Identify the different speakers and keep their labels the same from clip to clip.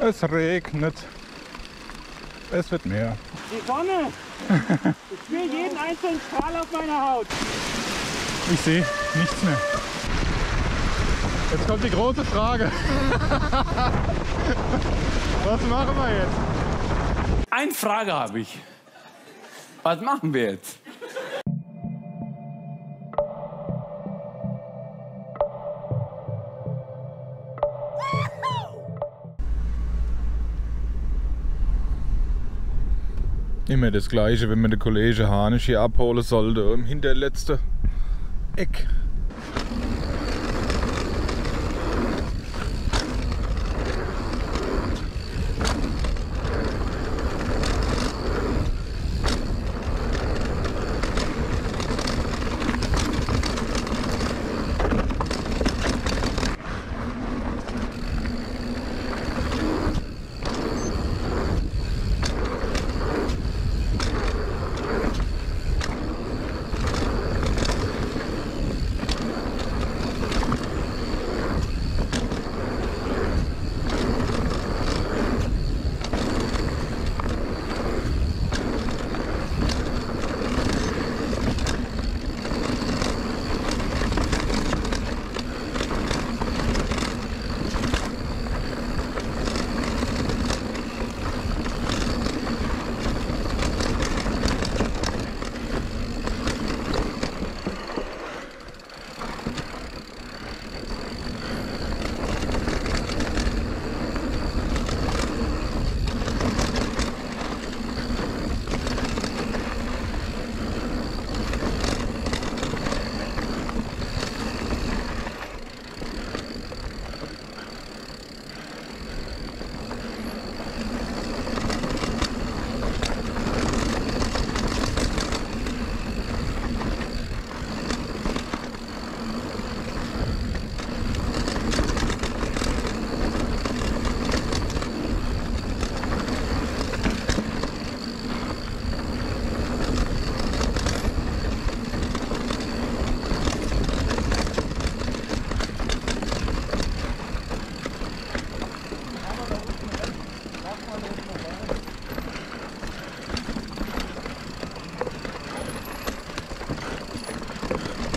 Speaker 1: Es regnet. Es wird mehr.
Speaker 2: Die Sonne! Ich spüre jeden einzelnen Strahl auf meiner Haut.
Speaker 1: Ich sehe nichts mehr. Jetzt kommt die große Frage. Was machen wir jetzt?
Speaker 3: Eine Frage habe ich. Was machen wir jetzt?
Speaker 1: Immer das gleiche, wenn man den Kollege Hanisch hier abholen sollte, im hinterletzten Eck.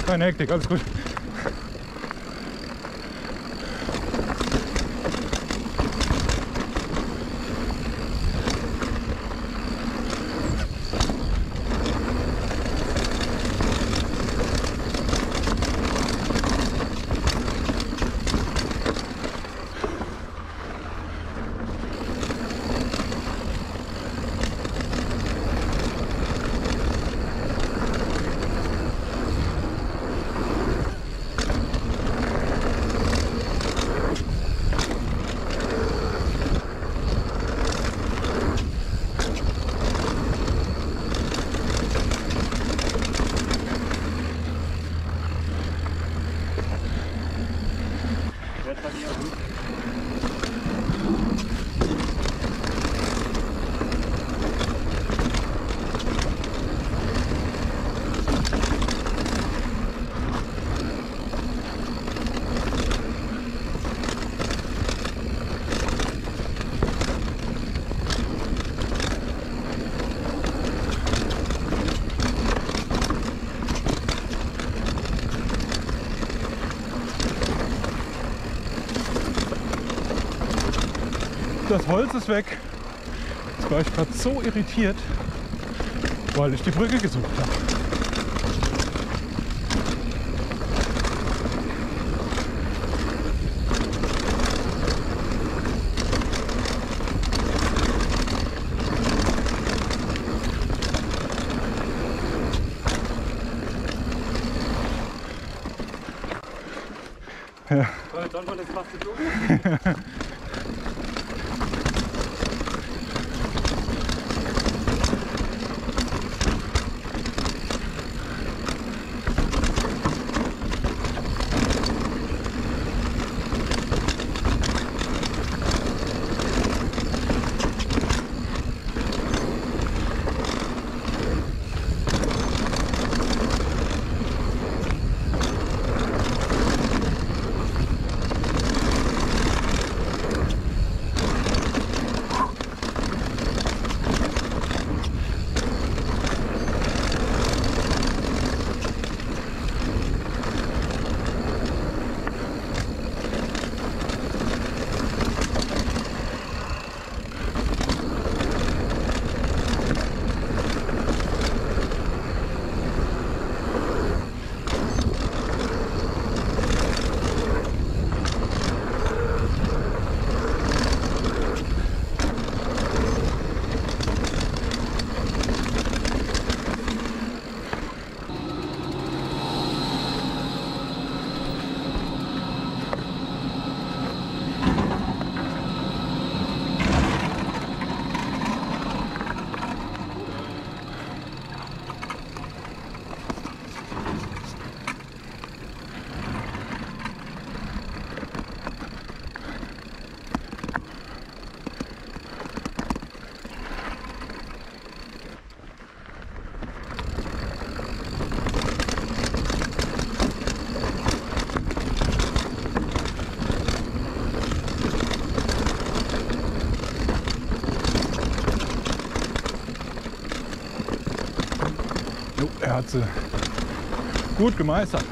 Speaker 1: Keine Hektik, alles gut. Das Holz ist weg. Jetzt war ich gerade so irritiert, weil ich die Brücke gesucht habe. Ja.
Speaker 2: Das?
Speaker 1: Hat sie gut gemeistert.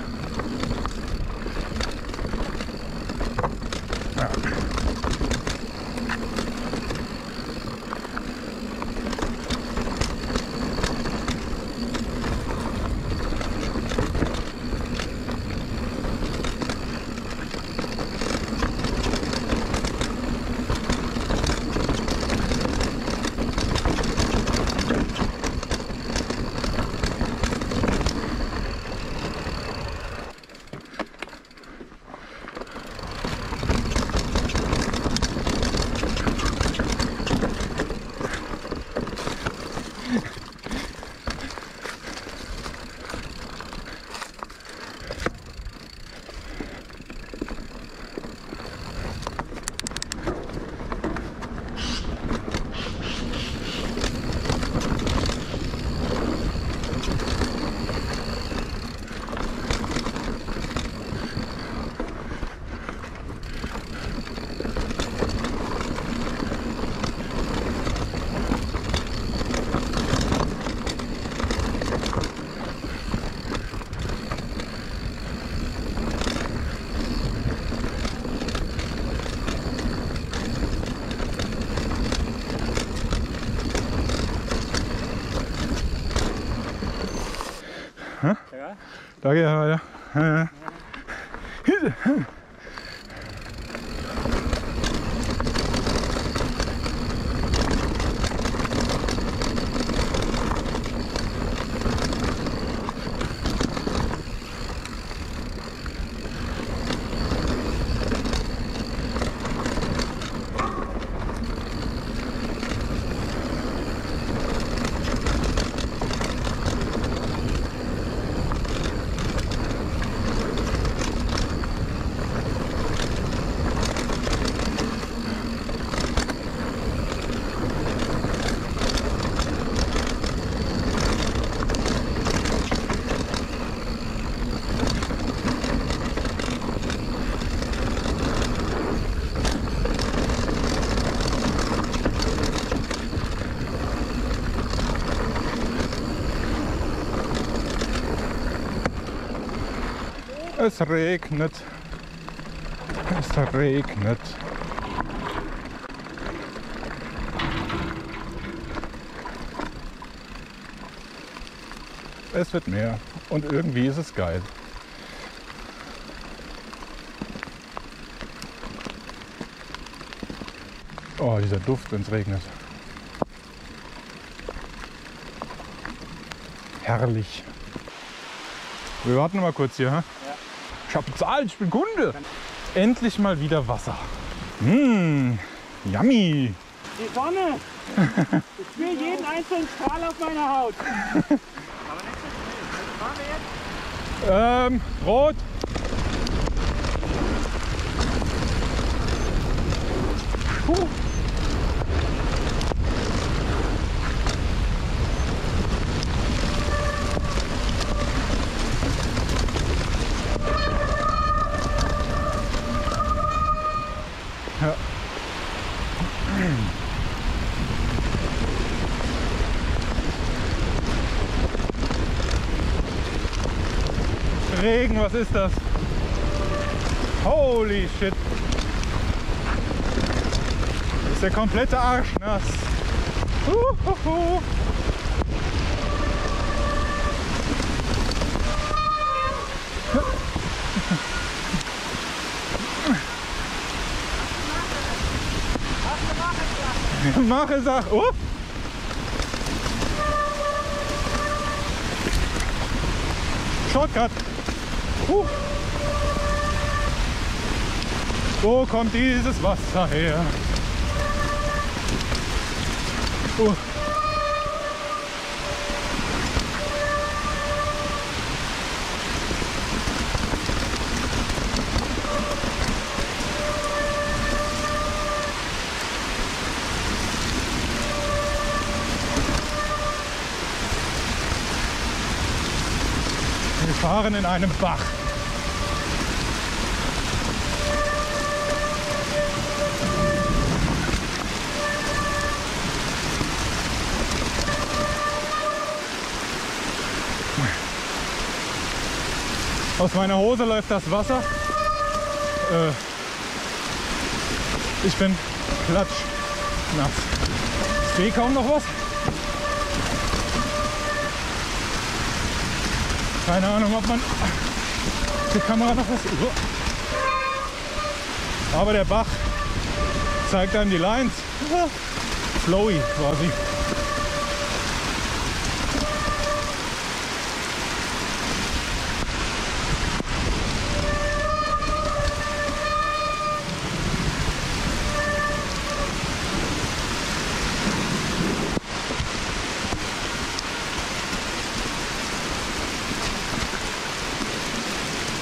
Speaker 1: Er weiter. Ja. Es regnet. Es regnet. Es wird mehr und irgendwie ist es geil. Oh, dieser Duft, wenn es regnet. Herrlich. Wir warten mal kurz hier. Hä? Ich habe bezahlt, ich bin Kunde. Endlich mal wieder Wasser. Mmh, yummy.
Speaker 2: Die Sonne! Ich spüre jeden einzelnen Strahl auf meiner Haut.
Speaker 1: Ähm, rot. Regen, was ist das? Holy shit. Ist der komplette Arsch nass. Huhuhu. Mache Sache. Oh. Shortcut. Huh. Wo kommt dieses Wasser her? Uh. Wir fahren in einem Bach. Aus meiner Hose läuft das Wasser. Äh, ich bin klatsch nass. Ich sehe kaum noch was. Keine Ahnung, ob man die Kamera noch was. Aber der Bach zeigt einem die Lines. Flowy quasi.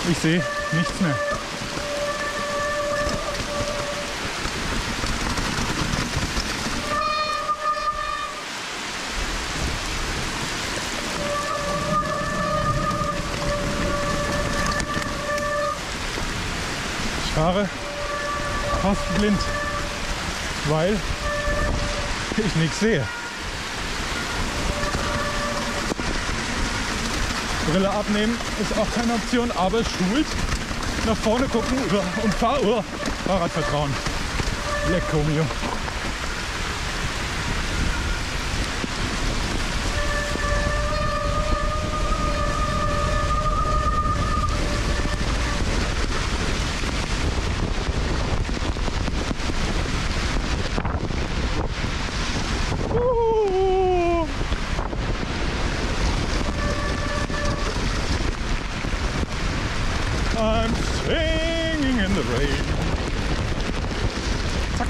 Speaker 1: Ich sehe nichts mehr. Ich fahre fast blind, weil ich nichts sehe. Brille abnehmen ist auch keine Option, aber es schult nach vorne gucken und Fahr oh, Fahrradvertrauen. Lecco mio. Uh. I'm singing in the rain. Zack.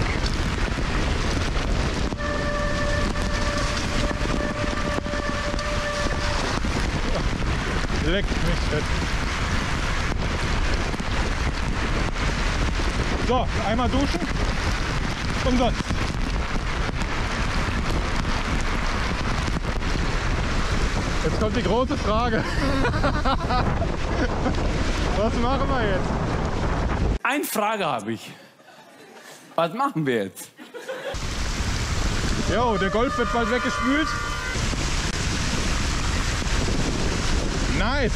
Speaker 1: Leck mich fett. So, einmal duschen. Umsonst. Jetzt kommt die große Frage. Was machen wir jetzt?
Speaker 3: Eine Frage habe ich. Was machen wir jetzt?
Speaker 1: Jo, der Golf wird bald weggespült. Nice.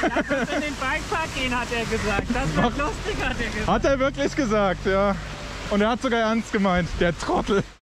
Speaker 2: Lass uns in den Bikepark gehen, hat er gesagt. Das wird lustig, hat er gesagt.
Speaker 1: Hat er wirklich gesagt, ja. Und er hat sogar ernst gemeint, der Trottel.